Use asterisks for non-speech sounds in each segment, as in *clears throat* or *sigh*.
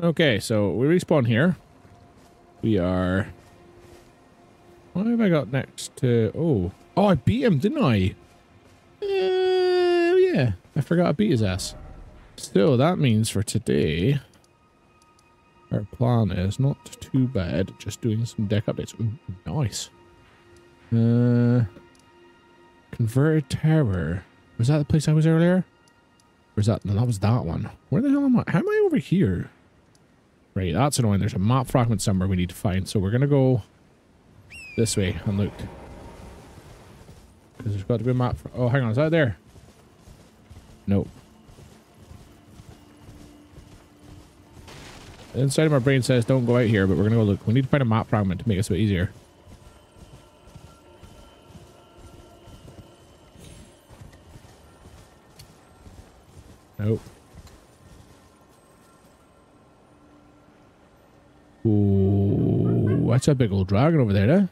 Okay, so we respawn here. We are... What have I got next to... Oh. Oh, I beat him, didn't I? Uh, yeah. I forgot I beat his ass. So that means for today... Our plan is not too bad. Just doing some deck updates. Ooh, nice. Uh... Converted Tower. Was that the place I was earlier? Or is that... No, that was that one. Where the hell am I? How am I over here? Right, that's annoying. There's a map fragment somewhere we need to find. So we're going to go this way and look. Because there's got to be a map. oh, hang on. Is that there? Nope. Inside of my brain says don't go out here, but we're going to go look. We need to find a map fragment to make this a bit easier. Nope. Ooh, that's a big old dragon over there, eh?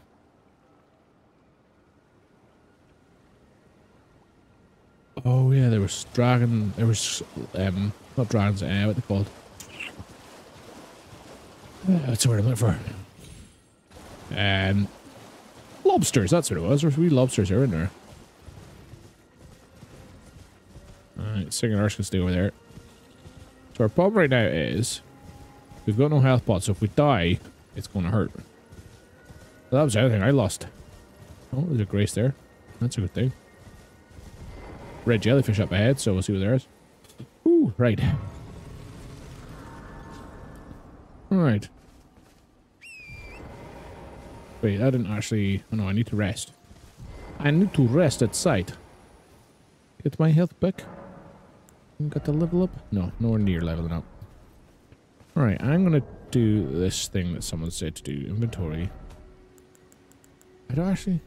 Oh yeah, there was dragon. There was um, not dragons. Uh, what they called? Uh, that's word I'm looking for. Um, lobsters. That's what it was. There's lobsters there, in there. Alright, Singing Earth can stay over there. So our problem right now is We've got no health pots, so if we die, it's going to hurt. Well, that was the other thing I lost. Oh, there's a grace there. That's a good thing. Red jellyfish up ahead, so we'll see what there is. Ooh, right. Alright. Wait, I didn't actually... Oh no, I need to rest. I need to rest at sight. Get my health back. Got the level up? No, nowhere near leveling up. Alright, I'm gonna do this thing that someone said to do. Inventory. I don't actually...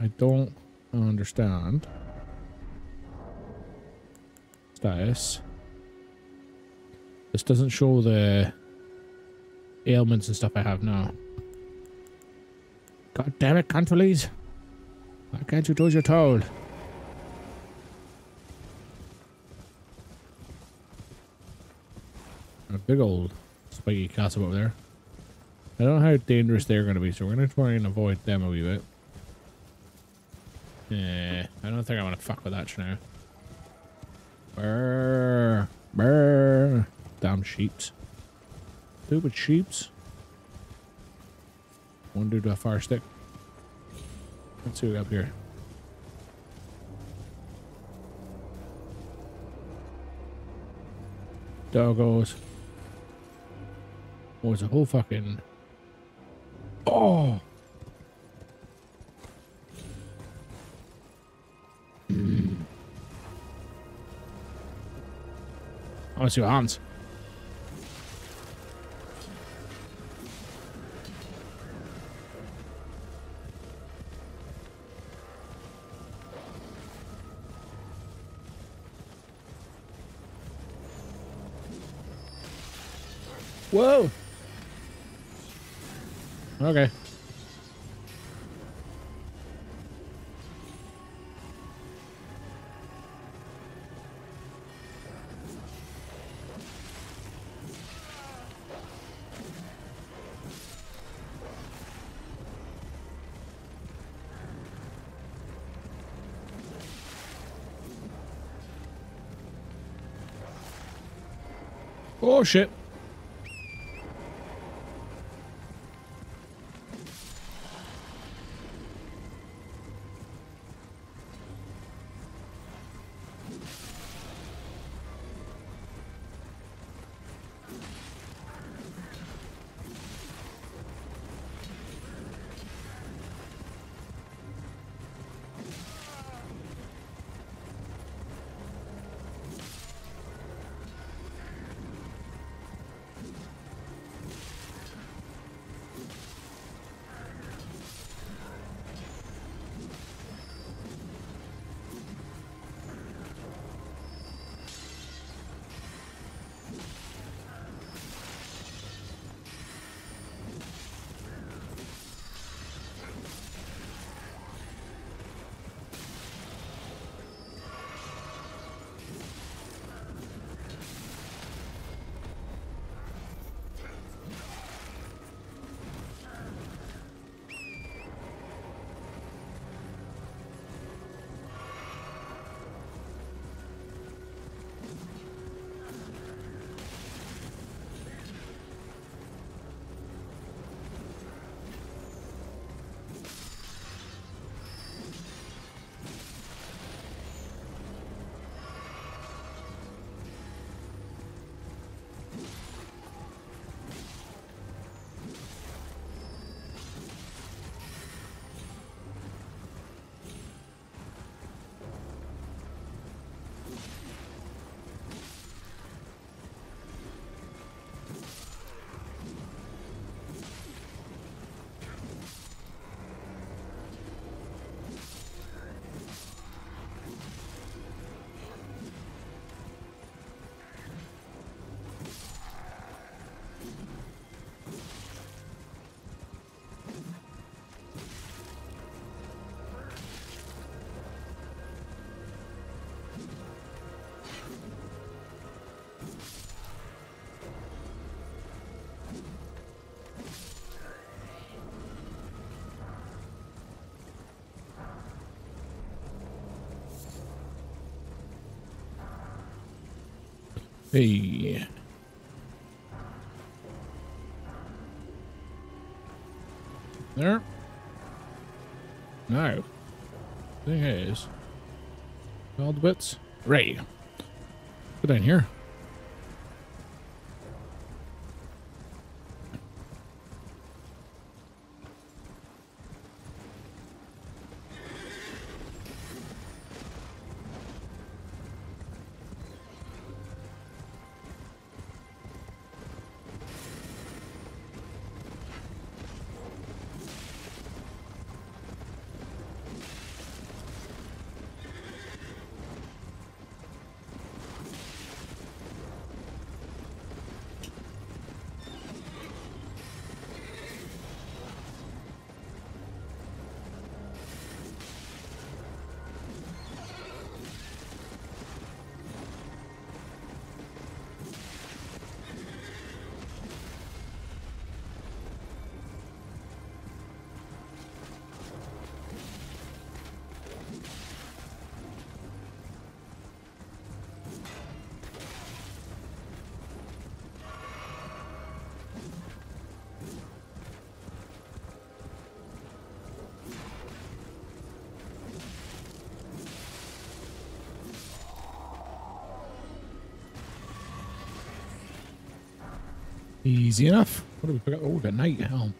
I don't understand. Status. This doesn't show the ailments and stuff I have now. God damn it, Cantolis. Why can't you do as you're told? Big old spiky castle over there. I don't know how dangerous they're going to be, so we're going to try and avoid them a wee bit. Yeah, I don't think I want to fuck with that now. Brrr, brrr. Damn sheeps. Stupid sheeps. One dude with a fire stick. Let's see what we got up here. Doggos. Oh, it's a whole fucking... Oh! Mm. I want to see what happens. Whoa! Okay. Oh shit. Hey. There. Now. Thing is. All the bits. Right. Get down here. Easy enough. What do we pick up? Oh, we got knight helm.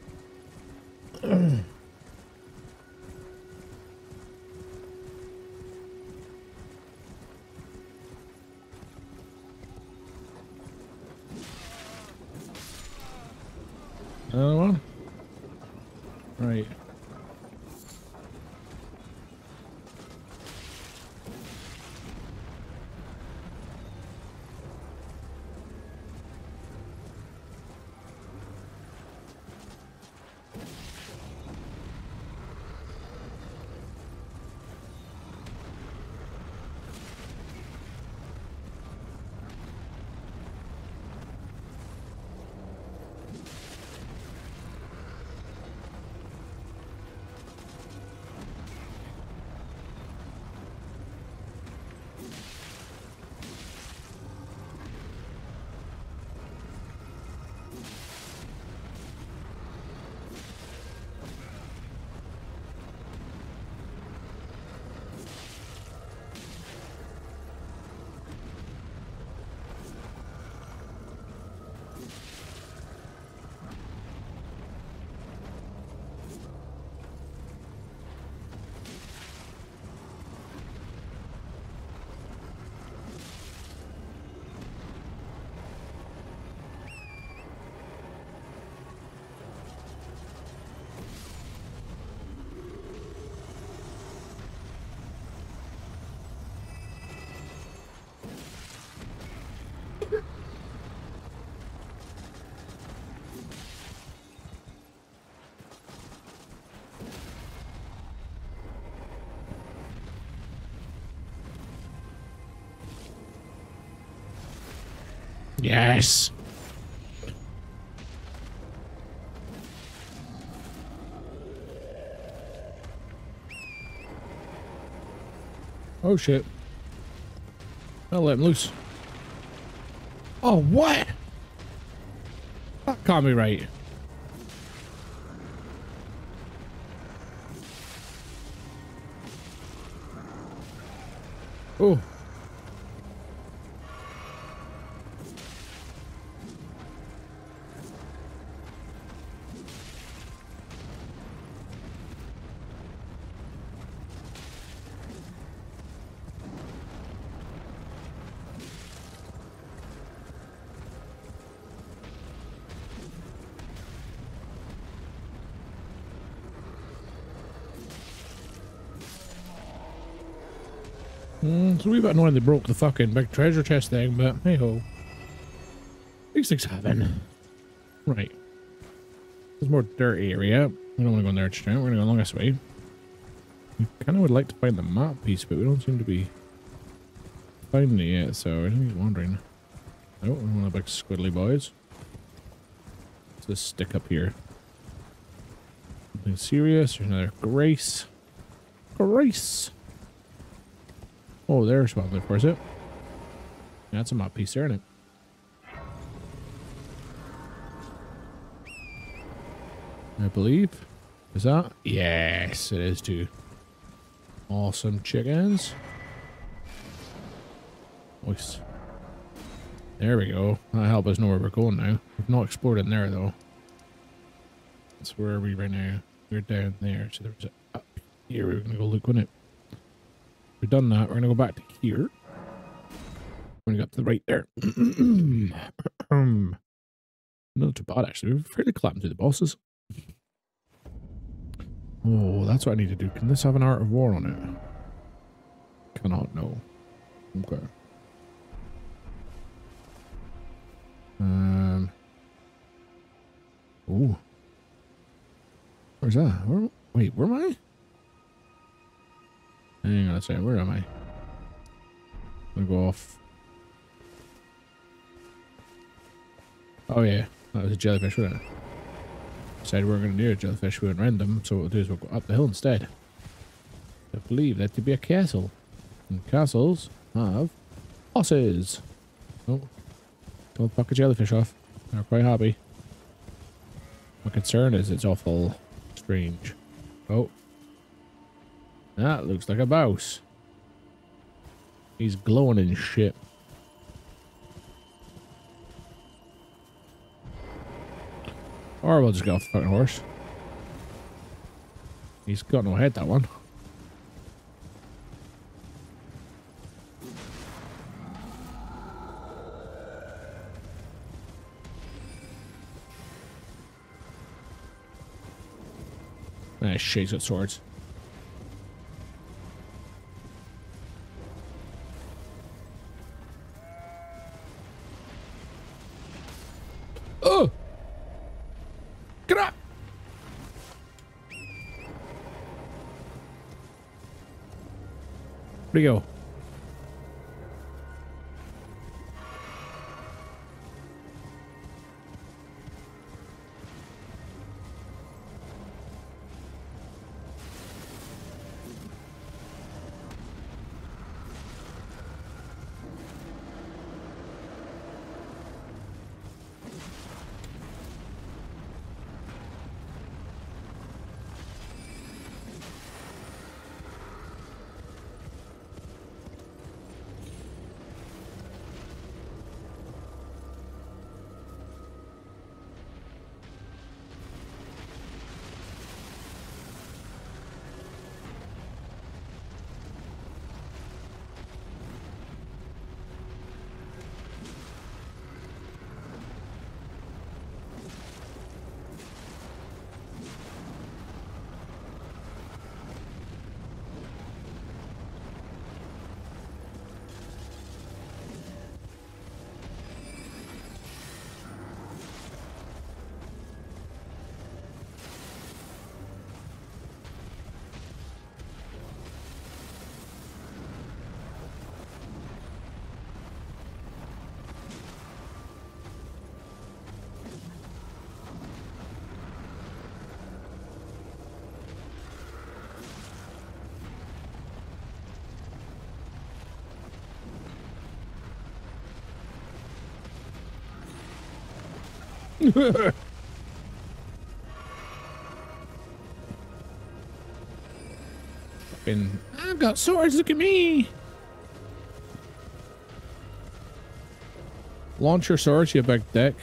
Yes. Oh shit. I'll let him loose. Oh, what? That can't be right. It's a wee bit annoying they broke the fucking big treasure chest thing, but hey ho. These things happen. Right. There's more dirt area. We don't want to go in there just. We're going to go along this way. We kind of would like to find the map piece, but we don't seem to be finding it yet, so I think he's wandering. Oh, one of the big squiddly boys. What's this stick up here? Something serious. There's another Grace. Grace! Oh, there's one of it. That's a mop piece there, isn't it? I believe. Is that? Yes, it is too. Awesome chickens. Nice. There we go. That help us know where we're going now. We've not explored in there though. That's where are we right now? We're down there. So there's up here we we're gonna go look, wouldn't it? We've done that. We're gonna go back to here. We're gonna go up to the right there. *clears throat* Not too bad actually. We're fairly clapping to the bosses. Oh, that's what I need to do. Can this have an art of war on it? Cannot, no. Okay. Um. Oh. Where's that? Where, wait, where am I? Hang on a second. Where am I? I'm gonna go off. Oh yeah, that was a jellyfish, wasn't it? Said we were going to do a jellyfish, we went random, so what we'll do is we'll go up the hill instead. I believe that to be a castle. And castles have bosses. Oh, don't fuck a jellyfish off. They're quite happy. My concern is it's awful strange. Oh. That looks like a boss. He's glowing and shit. Or we'll just get off the fucking horse. He's got no head, that one. Ah, shit, he's got swords. Fucking, I've got swords, look at me! Launch your swords, you big dick.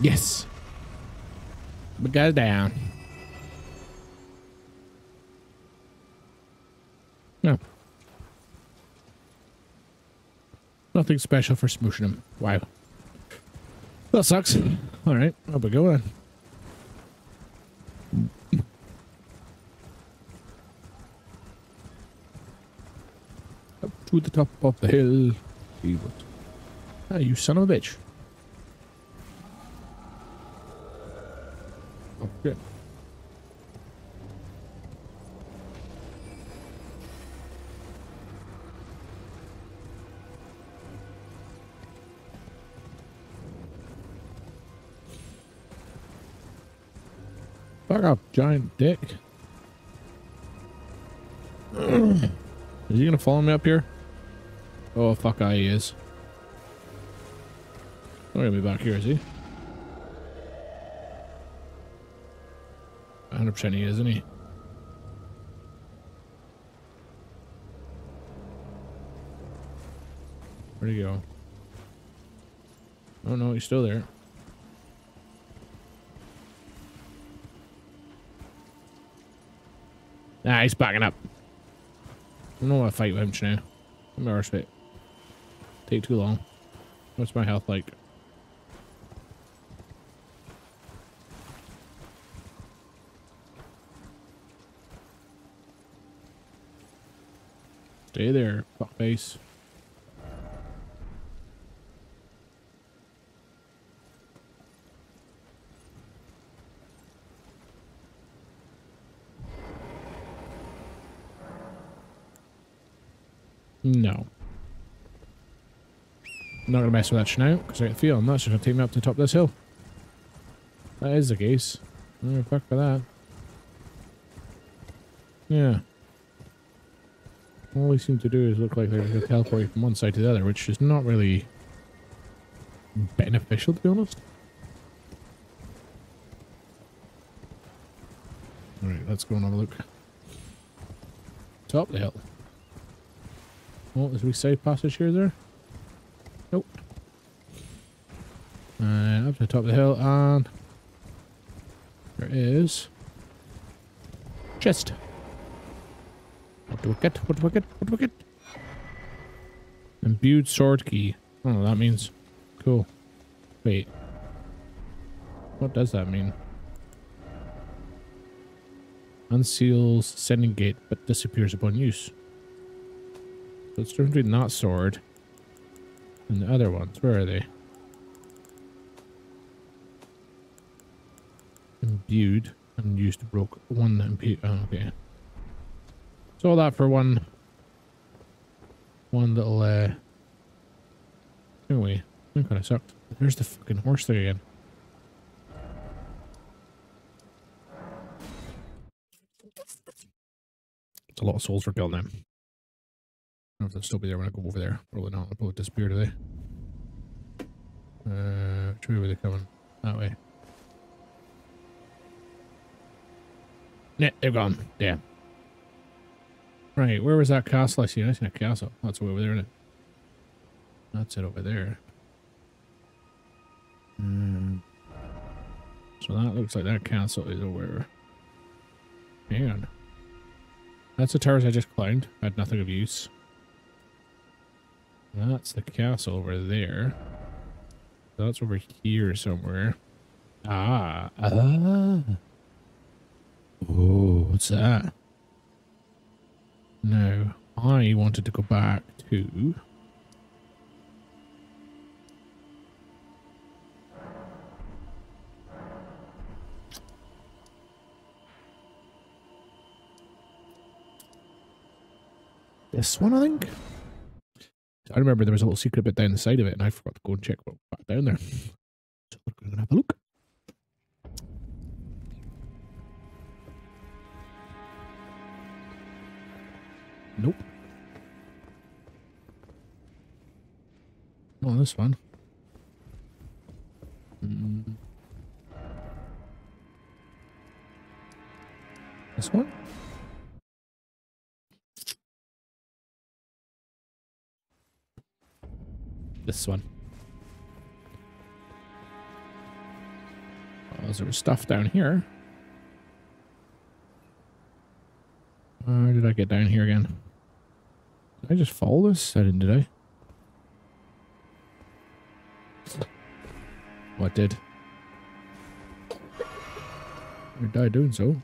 Yes. We got it down. No. Nothing special for smooshing him. Wow. That sucks. All right, up we go then. Up to the top of the hill. See what? Ah, you son of a bitch. Fuck off, giant dick. *clears throat* is he gonna follow me up here? Oh, fuck, I he is. Not gonna be back here, is he? 100% he is, isn't he? Where'd he go? Oh no, he's still there. Nah, he's backing up. I don't want to fight with him now. I'm a respect. Take too long. What's my health like? Stay fuckface. No. I'm not going to mess with that snout, because I get the feeling that's just going to take me up to the top of this hill. That is the case. Oh, fuck for that. Yeah. All they seem to do is look like they're going to teleport you from one side to the other, which is not really beneficial, to be honest. Alright, let's go and have a look. Top the hill. Oh, a wee side passage here, there? Nope. And up to the top of the hill, and there is chest. Do? What get? What get? Imbued sword key. I don't know what that means. Cool. Wait. What does that mean? Unseals sending gate, but disappears upon use. So it's between that sword and the other ones. Where are they? Imbued and used to broke one imbued. Oh, okay. So all that for one one little uh anyway, that kinda sucked. There's the fucking horse thing again. It's a lot of souls for killing them I don't know if they'll still be there when I go over there. Probably not. They'll probably disappear today. Uh, which way were they coming? That way. Yeah, they're gone. Damn. Right, where was that castle I see? I seen a castle. That's over there, isn't it? That's it over there. Um, so that looks like that castle is over. On. That's the towers I just climbed. Had nothing of use. That's the castle over there. That's over here somewhere. Ah. Ah. Oh, what's that? No, I wanted to go back to... This one, I think? I remember there was a little secret bit down the side of it, and I forgot to go and check what back down there. *laughs* So we're going to have a look. Nope. Oh, this one. Mm. This one? This one. there was stuff down here. Where did I get down here again? Did I just follow this? I didn't, did I? What did? Or die doing so?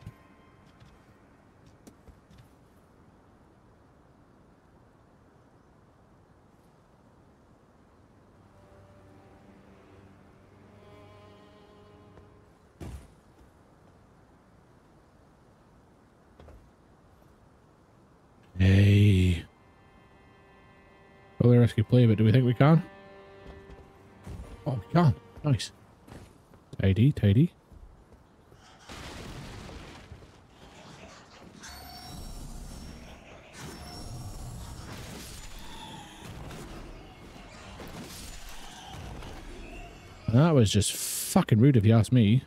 Hey. Risky play, but do we think we can? Oh, we can. Nice. Tidy, tidy. That was just fucking rude if you ask me.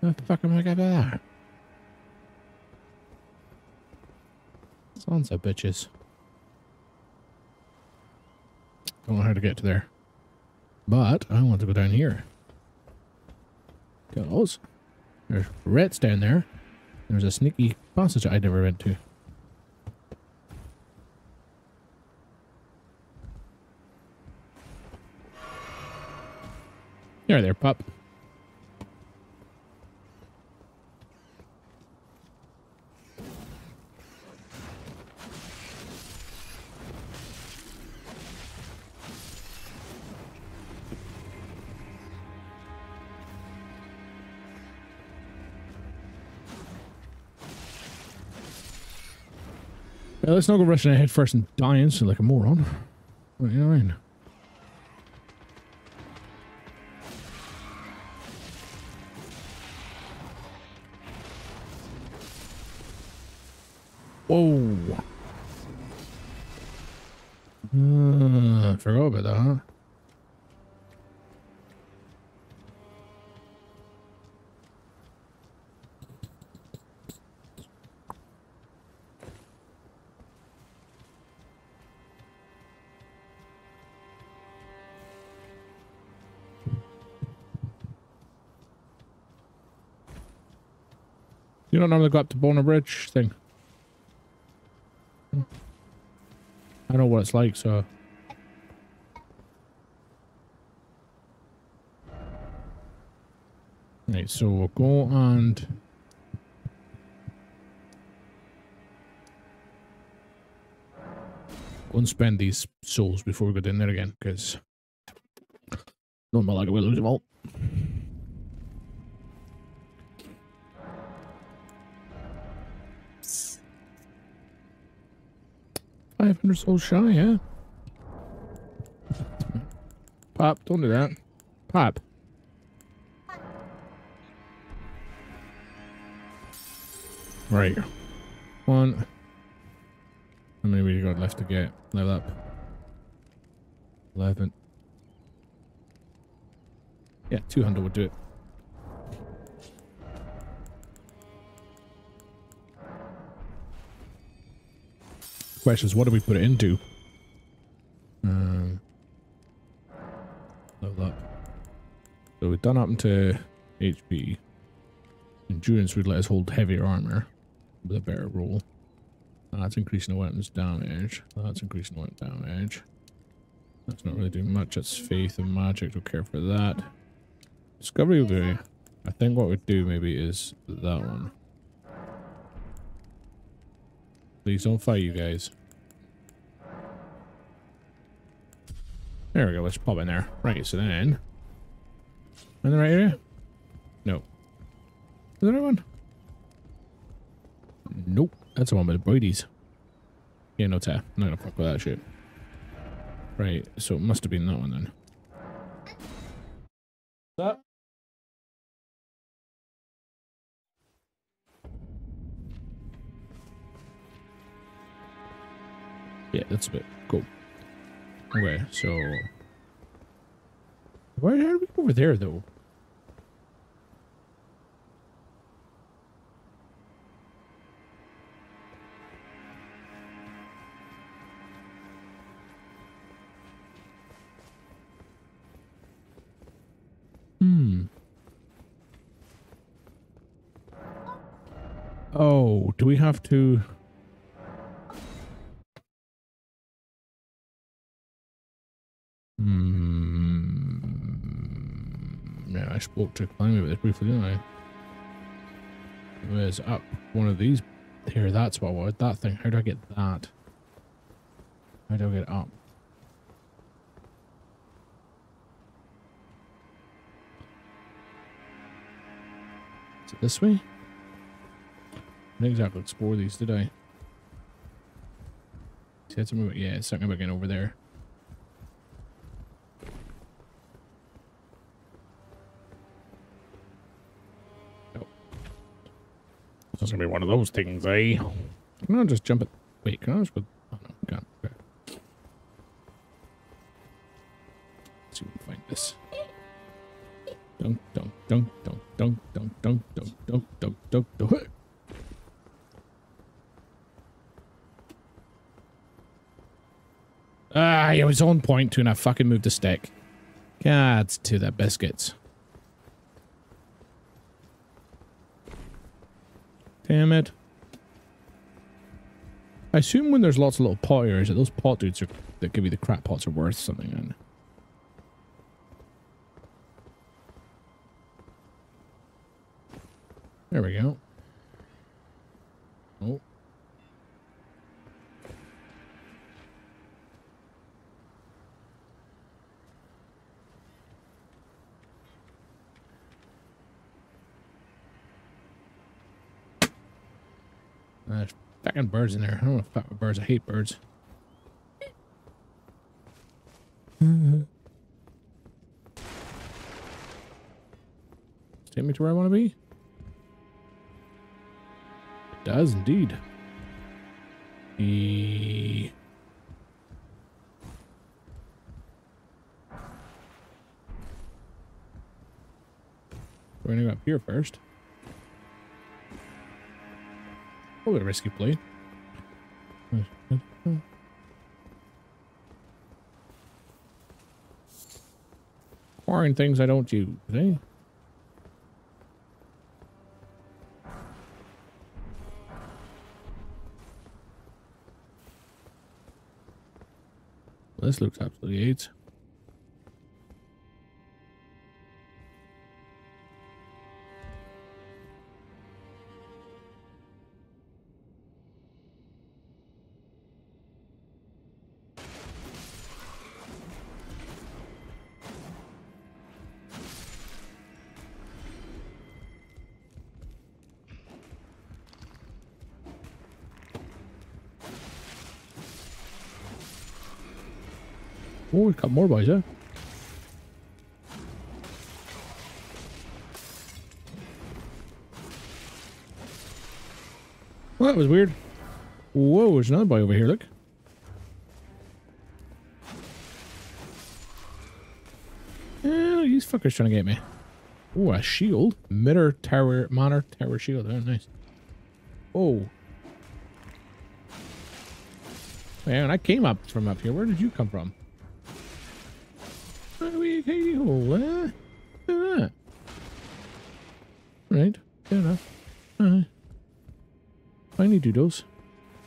What the fuck am I gonna do that? Sons of bitches. Don't know how to get to there. But I want to go down here. Goes. There's rats down there. There's a sneaky passage I never went to. There, there, pup. Well, let's not go rushing ahead first and die instantly like a moron. You mean? Whoa. Uh, I forgot about that, huh? Don't normally go up to Boner Bridge thing. I know what it's like, so. Right, so we'll go and go and spend these souls before we go down there again, because no more like we'll lose them all. Five hundred souls shy, yeah. Pop, don't do that. Pop. Right. One. How many we got left to get? Level up. Eleven. Yeah, 200 would do it. Question is, what do we put it into? Um, up. So we've done up into HP. Endurance would let us hold heavier armor with a better roll. That's increasing the weapon's damage. That's increasing the weapon damage. That's not really doing much. That's faith and magic. Don't care for that. Discovery will do. I think what we'd do maybe is that one. Please don't fight you guys. There we go. Let's pop in there. Right, so then... In the right area? No. Is there anyone? Nope. That's the one with the bodies. Yeah, no tear. Not gonna fuck with that shit. Right, so it must have been that one then. That? Yeah, that's a bit cool. Okay, so why are we over there though? Hmm. Oh, do we have to... Spoke to Climate about this briefly, didn't I? Was up one of these. Here, that's what I wanted. That thing. How do I get that? How do I get up? Is it this way? I didn't exactly explore these, did I? Yeah, it's something about getting over there. It's gonna be one of those things, eh? Can I just jump it? Wait, can I just? Oh no, can't. Okay. Let's see if we can find this. Dunk, dunk, dunk, dunk, dunk, dunk, dunk, dunk, dunk, dunk, dunk, dunk. Ah, it was on point too, and I fucking moved the stick. God, to the biscuits. Damn it. I assume when there's lots of little pot areas that those pot dudes are, that give you the crap pots are worth something. And There we go. Oh. There's fucking birds in there. I don't want to fuck with birds. I hate birds. Take me to where I want to be? It does indeed. E We're gonna go up here first. A little risky play. *laughs* Foreign things I don't use, eh? This looks absolutely AIDS. More boys, yeah. Well, that was weird. Whoa, there's another boy over here, look. Yeah, these fuckers trying to get me. Oh, a shield. Mirror tower, manor tower shield. Oh, nice. Oh. Man, I came up from up here. Where did you come from?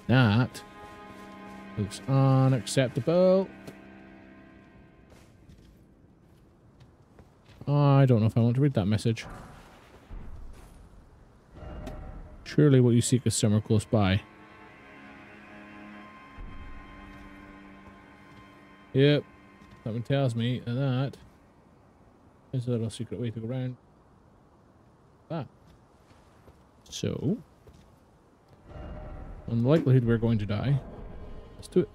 That looks unacceptable. I don't know if I want to read that message. Surely what you seek is somewhere close by. Yep. Something tells me that there's a little secret way to go around that. So, on the likelihood we're going to die, let's do it.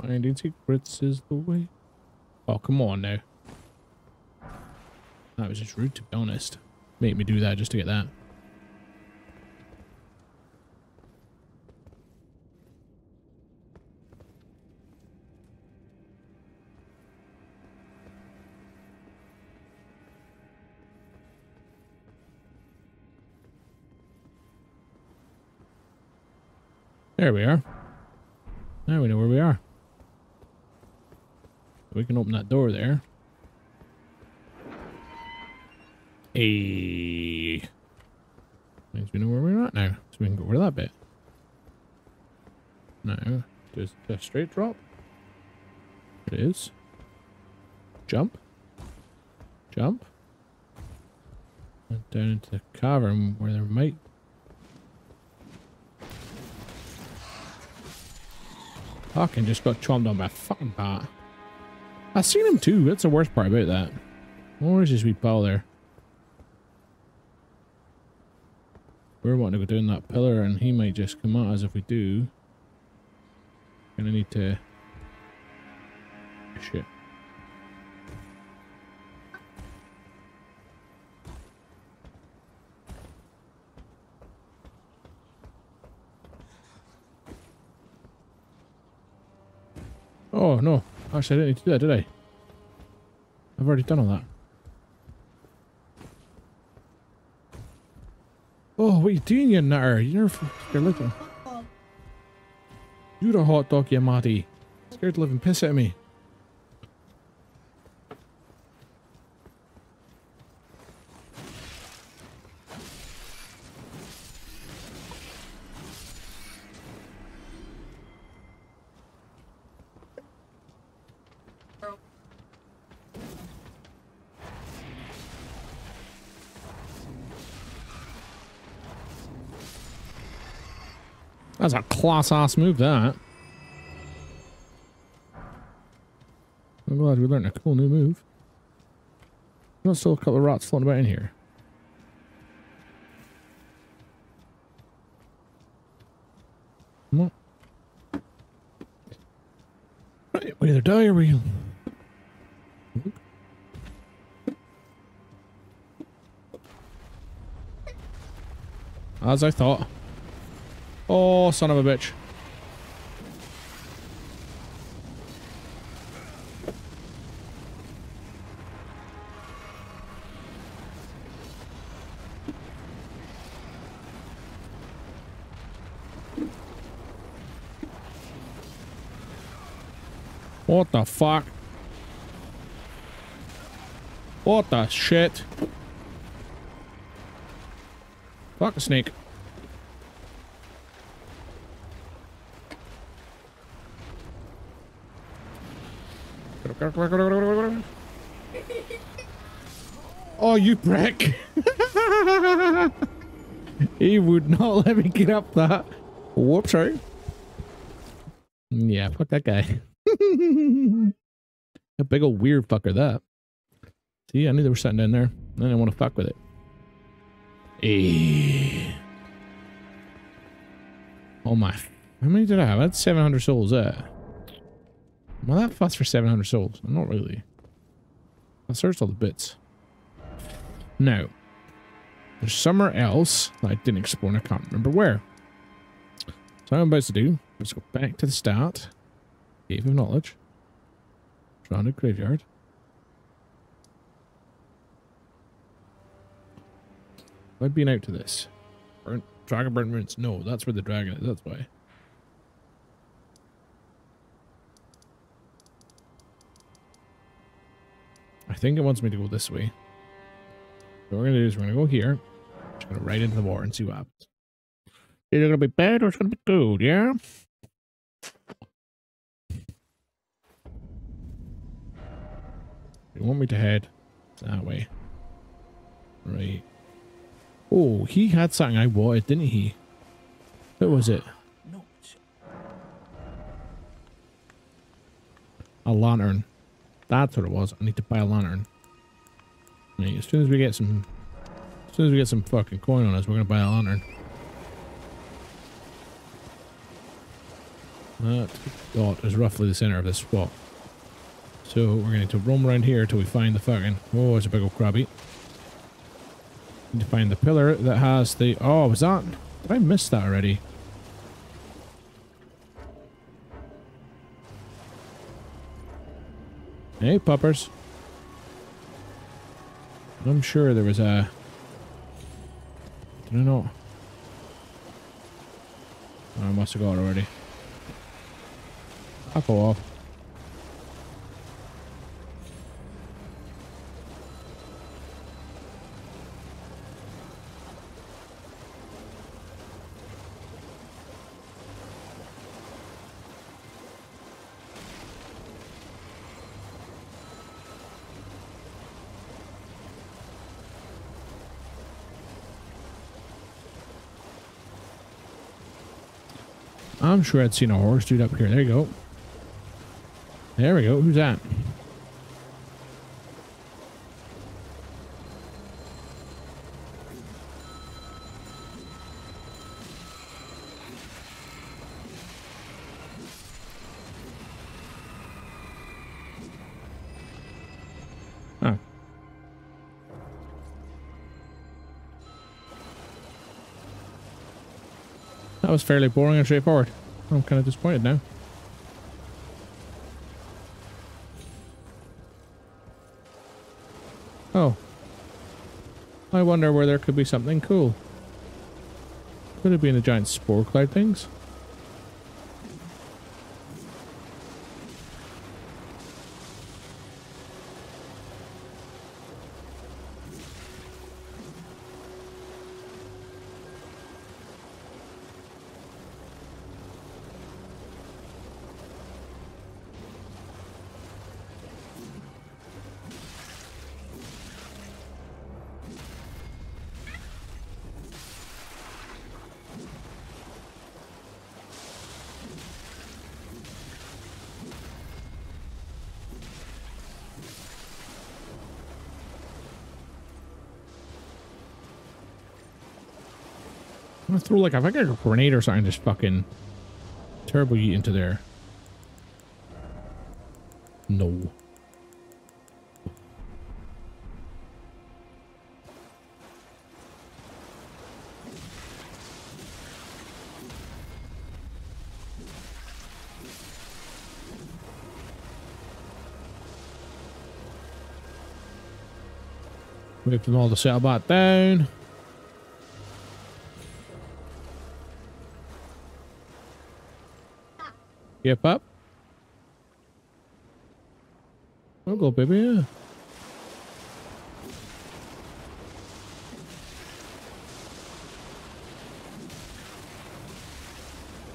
Finding secrets is the way. Oh, come on now. That was just rude, to be honest. Make me do that just to get that. There we are. Now we know where we are. We can open that door there. Hey. Means we know where we're at now. So we can go over that bit. Now, just a straight drop. It is. Jump. Jump. And down into the cavern where there might Fucking just got chomped on by a fucking bat. I seen him too. That's the worst part about that. Where's his wee pal there? We're wanting to go down that pillar and he might just come at us if we do. Gonna need to... Shit. Oh, no. Actually, I didn't need to do that, did I? I've already done all that. Oh, what are you doing, you nutter? You're, you're looking. Oh. You're a hot dog, you matty. Scared to live and piss at me. Class ass move, that. I'm glad we learned a cool new move. There's still a couple of rats floating about in here. Right, we either die or we... As I thought. Oh, son of a bitch. What the fuck? What the shit? Fuck a snake. *laughs* Oh, you prick! *laughs* he would not let me get up that. Whoops, sorry. Yeah, fuck that guy. *laughs* a big old weird fucker that. See, I knew they were sitting down there. I didn't want to fuck with it. Hey. Oh my. How many did I have? That's 700 souls there. I that fast for 700 souls? I'm Not really. I searched all the bits. Now, there's somewhere else that I didn't explore and I can't remember where. So I'm about to do, let's go back to the start. Cave of Knowledge. Drowned Graveyard. I've been out to this. Burnt, dragon burnt ruins. No, that's where the dragon is. That's why. Think it wants me to go this way. So what we're going to do is we're going to go here. Just going to right into the water and see what happens. Is it going to be bad or it's going to be good, yeah? You want me to head that way. Right. Oh, he had something I wanted, didn't he? What was it? A lantern. That's what it was. I need to buy a lantern. As soon as we get some... As soon as we get some fucking coin on us, we're gonna buy a lantern. That dot is roughly the center of this spot. So we're going to roam around here till we find the fucking... Oh, it's a big old crabby. Need to find the pillar that has the... Oh, was that... Did I miss that already? Hey, puppers. I'm sure there was a... I don't know. I must have got already. I'll go off. I'm sure I'd seen a horse dude up here. There you go. There we go. Who's that? That was fairly boring and straightforward. I'm kind of disappointed now. Oh. I wonder where there could be something cool. Could it be in the giant spore cloud things? Gonna throw like if I got a grenade or something, just fucking terrible yeet into there. No. For them all settle back down. Yep, up. I'll go, baby. Yeah.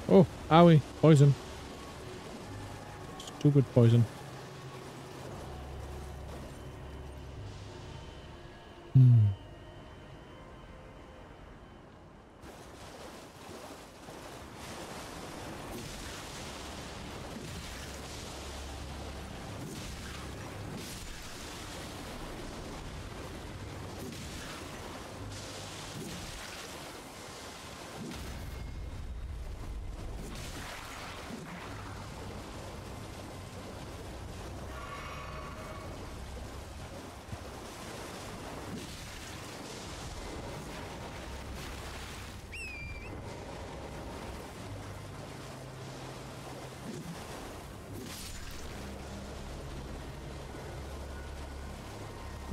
Oh, owie, poison. Stupid poison.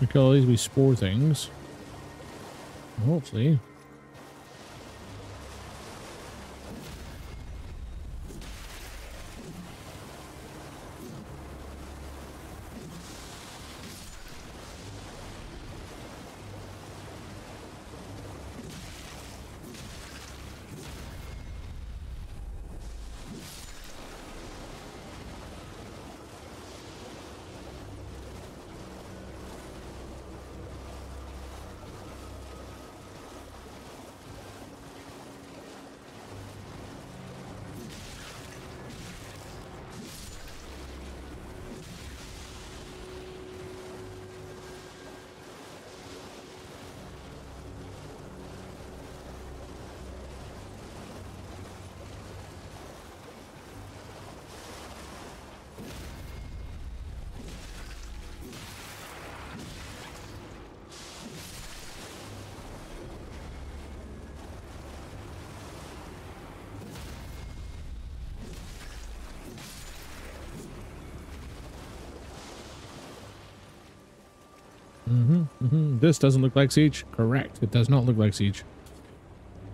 We kill all these wee spore things. Hopefully. Mm-hmm. This doesn't look like Siege. Correct. It does not look like Siege.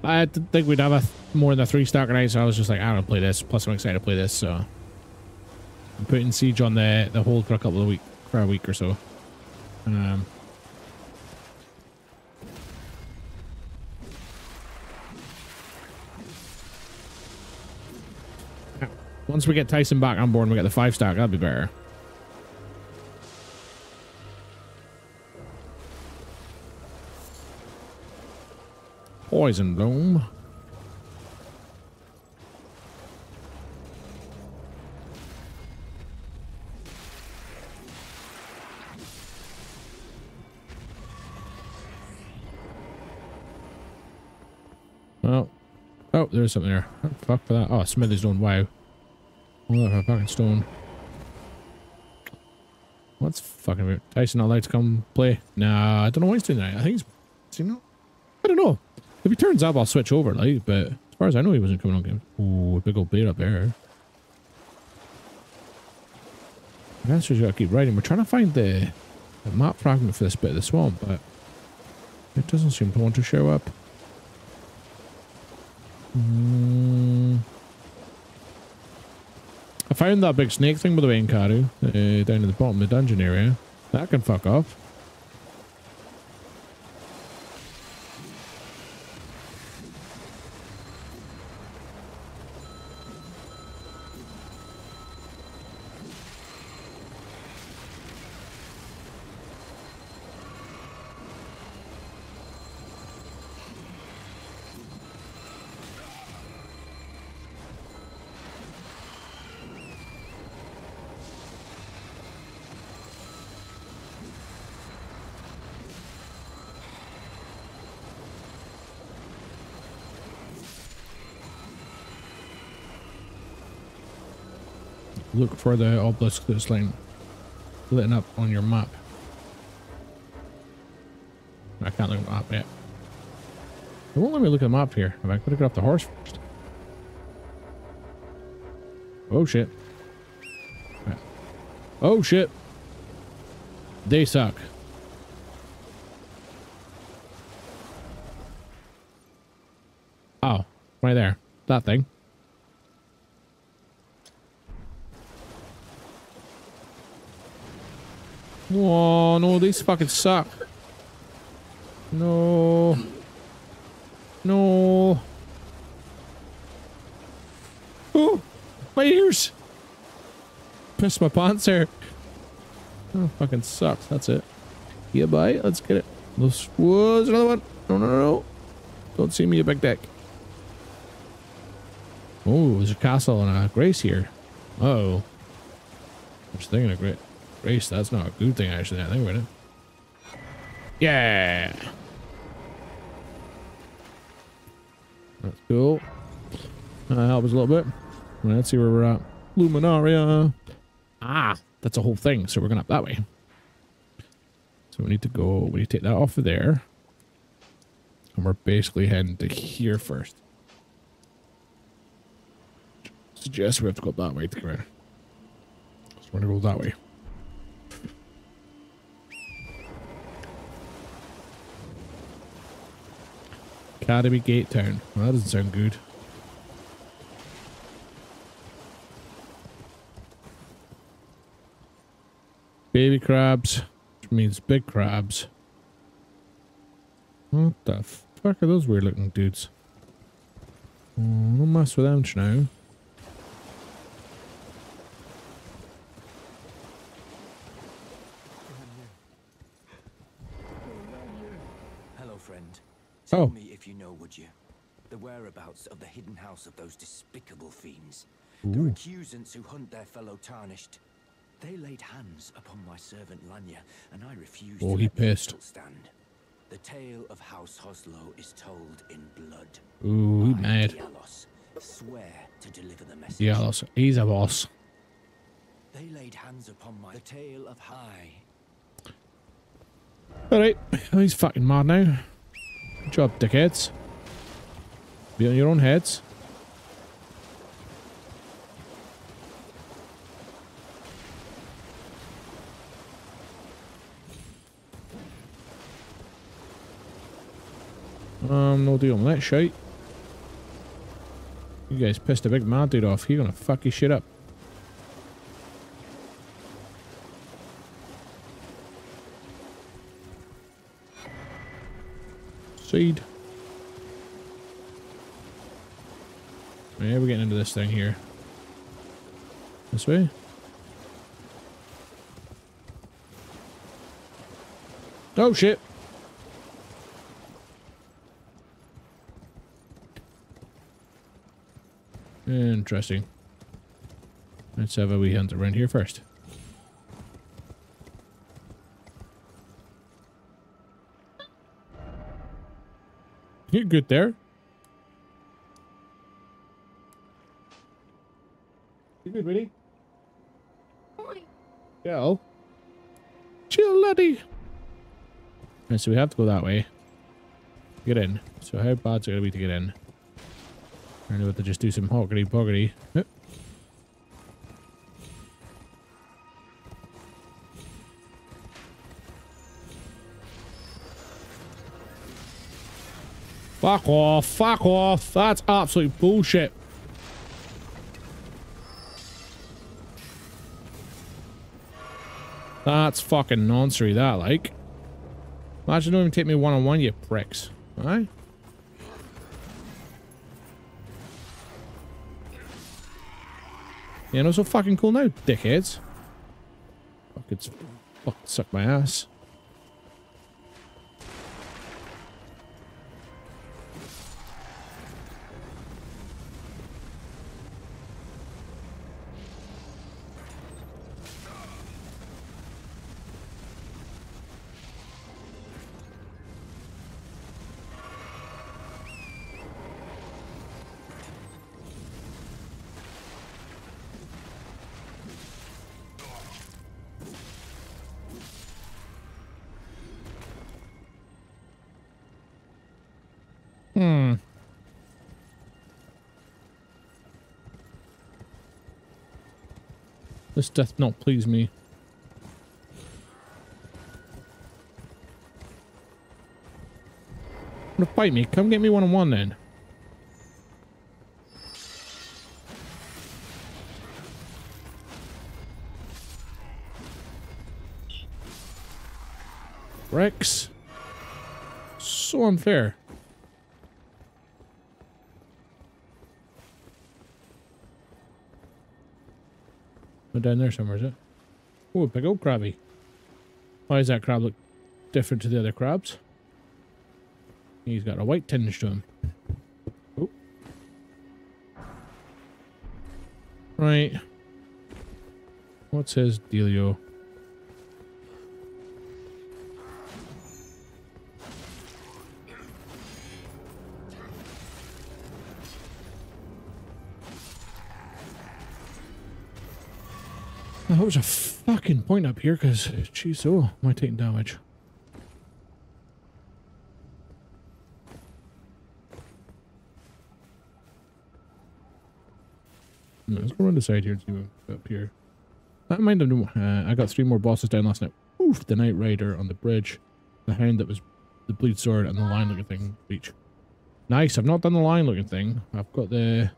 I think we'd have a th more than a three star tonight, so I was just like, I don't play this. Plus, I'm excited to play this, so I'm putting siege on the the hold for a couple of week for a week or so. Um. Once we get Tyson back on board and we get the five stack, that'd be better. Poison Bloom. Well, oh, there's something there. Oh, fuck for that. Oh, Smithy's done. Wow. Oh, that fucking stone. What's fucking weird? Tyson not like to come play? Nah, I don't know why he's doing that. I think he's, is he not? I don't know. If he turns up, I'll switch over, like, but as far as I know, he wasn't coming on game. Oh, big old bear up there. Just gotta keep writing. We're trying to find the, the map fragment for this bit of the swamp, but it doesn't seem to want to show up. Mm. I found that big snake thing, by the way, in Karu, uh, down at the bottom of the dungeon area. That can fuck off. Look for the obelisk that's like lit up on your map. I can't look at the map yet. It won't let me look at the map here. If I could get off the horse first. Oh shit. Oh shit. They suck. Oh, right there. That thing. Oh no, these fucking suck. No. No. Oh, my ears. Pissed my pants here. Oh, fucking sucks. That's it. Yeah, bye. Let's get it. This was another one. No, no, no. Don't see me, you big dick. Oh, there's a castle and a grace here. Uh oh. I was thinking of great race. That's not a good thing, actually. I think about it. Yeah. That's cool. That helps a little bit. Let's see where we're at. Luminaria. Ah, that's a whole thing. So we're going up that way. So we need to go, we need to take that off of there. And we're basically heading to here first. Suggest we have to go that way to come in. So we're going to go that way. Academy Gate Town. Well, that doesn't sound good. Baby crabs, which means big crabs. What the fuck are those weird looking dudes? Oh, don't mess with them now. Hello, friend. Oh. Tell me if you know, would you? The whereabouts of the hidden house of those despicable fiends. The Ooh. recusants who hunt their fellow tarnished. They laid hands upon my servant Lanya, and I refused Oh, to he the pissed. stand. The tale of House Hoslow is told in blood. Ooh, he mad. Diallos, swear to deliver the message. Yeah, he's a boss. They laid hands upon my the tale of High. Alright, he's fucking mad now. Good job, dickheads. Be on your own heads. Um, no deal on that shite. You guys pissed a big mad dude off. He's gonna fuck his shit up. Seed. Yeah, we're getting into this thing here. This way? Oh shit. Interesting. Let's have a wee hunt around here first. You're good there. Good, Winnie? Yeah. Chill, laddie. And so we have to go that way. Get in. So how bad's it going to be to get in? I know to just do some hoggity boggity. Oh. Fuck off, fuck off. That's absolute bullshit. That's fucking nonsense, that, like. Imagine don't even take me one-on-one, -on -one, you pricks. Alright? Yeah, no, so fucking cool now, dickheads. Fuck, it's... Fuck, suck my ass. This doth not please me. Want to fight me? Come get me one on one then. Rex. So unfair. Down there somewhere, is it? Oh, big old crabby. Why does that crab look different to the other crabs? He's got a white tinge to him. Oh. Right. What's his dealio? That was a fucking point up here because, jeez, oh, am I taking damage? let's go around the side here see up here. I might have uh, I got three more bosses down last night. Oof, the Night Rider on the bridge, the Hound that was the Bleed Sword, and the Lion looking thing beach. Nice, I've not done the Lion looking thing. I've got the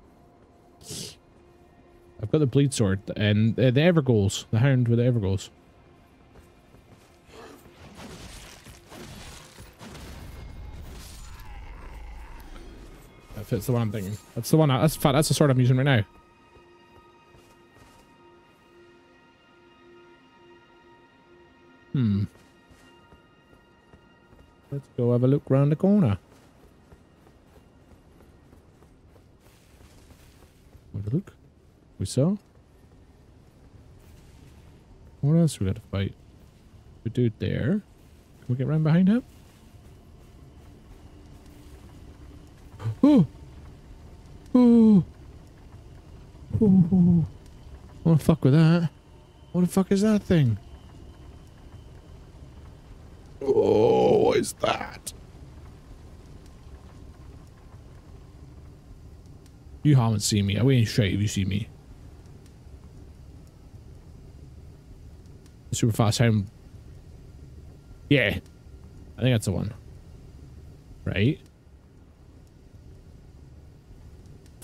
I've got the bleed sword and uh, the Evergaols, the hound with the Evergaols. That fits the one I'm thinking. That's the one. I, that's that's the sword I'm using right now. Hmm. Let's go have a look round the corner. Have a look. We saw? What else we got to fight? We do it there. Can we get right behind him? Oh! Oh! Oh! I wanna fuck with that. What the fuck is that thing? Oh, what is that? You haven't seen me. I went straight if you see me. Super fast home. Yeah. I think that's the one. Right?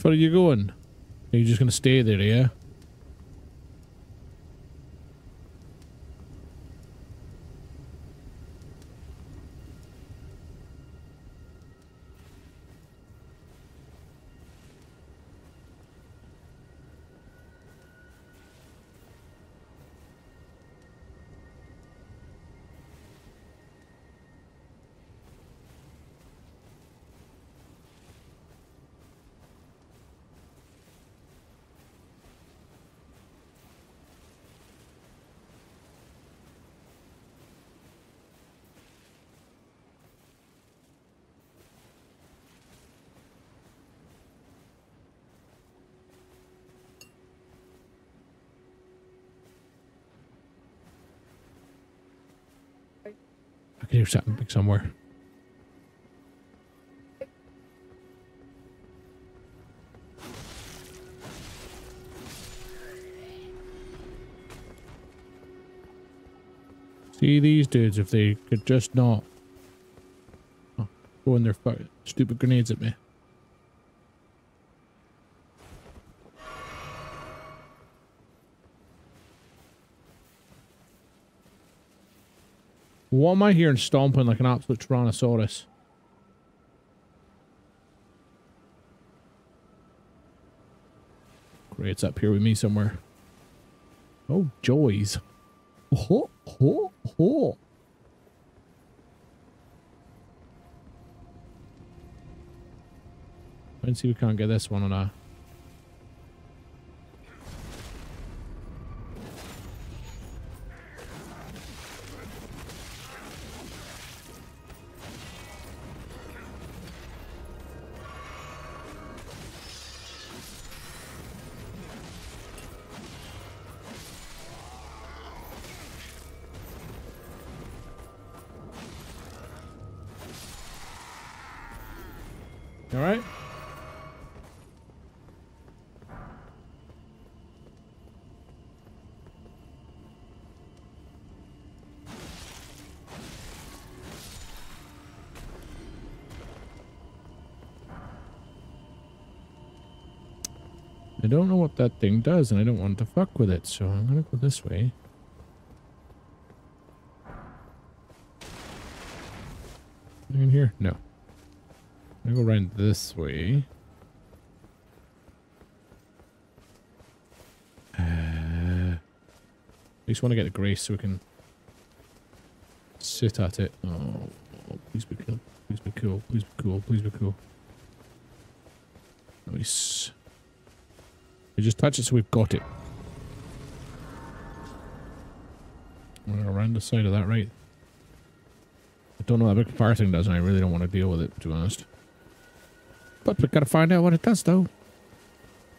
Where are you going? Are you just gonna stay there, yeah? Hear something somewhere. See these dudes if they could just not oh, throwing their stupid grenades at me. What am I hearing stomping like an absolute Tyrannosaurus? Great, it's up here with me somewhere. Oh, joys. Ho, ho, ho. Let's see if we can't get this one on a... what that thing does, and I don't want to fuck with it, so I'm gonna go this way. In here? No. I'm gonna go around this way. Uh, I just want to get the grace so we can sit at it. Oh, oh, please be cool. Please be cool. Please be cool. Please be cool. Nice. Just touch it so we've got it. We're around the side of that, right? I don't know what that big fire thing does, and I really don't want to deal with it, to be honest. But we gotta find out what it does, though.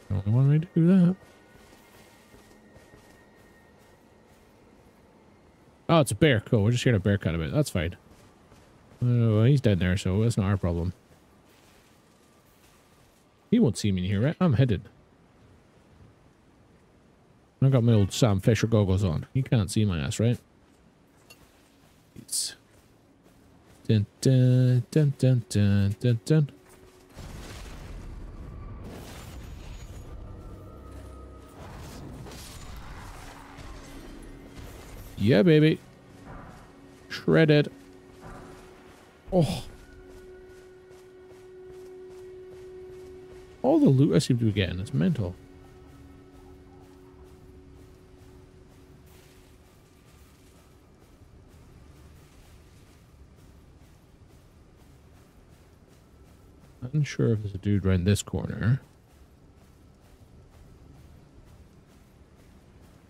Only one way to do that. Oh, it's a bear. Cool. We're just here to bear cut a bit. That's fine. Oh, he's dead there, so that's not our problem. He won't see me in here, right? I'm headed. I got my old Sam Fisher goggles on. He can't see my ass, right? It's dun dun dun dun dun dun. Yeah, baby. Shredded. Oh. All the loot I seem to be getting is mental. Unsure if there's a dude right in this corner.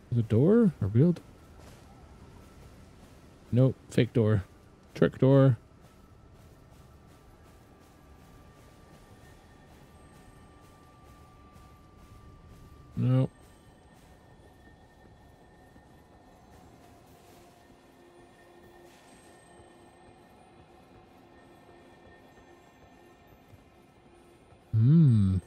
Is a door? A real door? Nope. Fake door. Trick door. Nope. Hmm.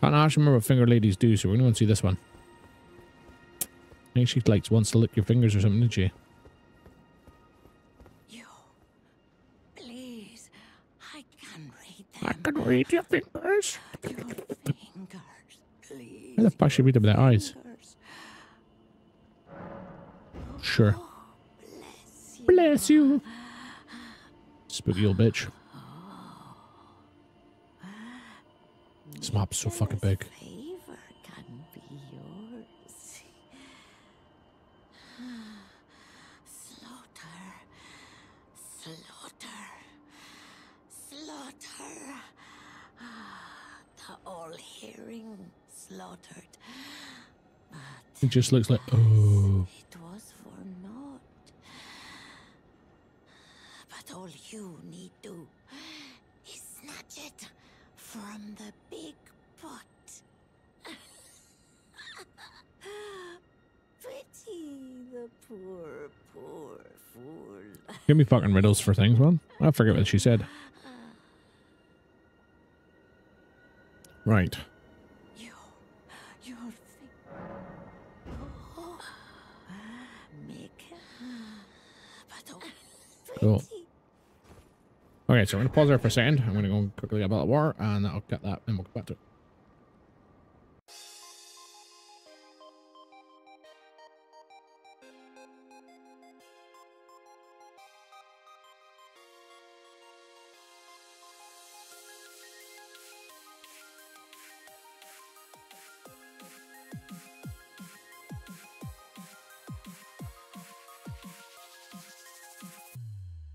Can't actually remember what finger ladies do, so we're going to see this one. I think she likes wants to lick your fingers or something, did she? You. Please. I can read I can read your fingers. Your fingers. Please. How the fuck should read them with their eyes? Sure. Bless you. Spooky old bitch. This map's so fucking big. It just looks like oh. it was for naught. But all you need to is snatch it from the big pot. *laughs* Pity the poor, poor fool. Give me fucking riddles for things, man. I forget what she said. Right. You, your thing. Oh, make. But oh, Cool. Okay, so I'm gonna pause there for a second. I'm gonna go and quickly get a bottle of water and I'll get that and we'll come back to it.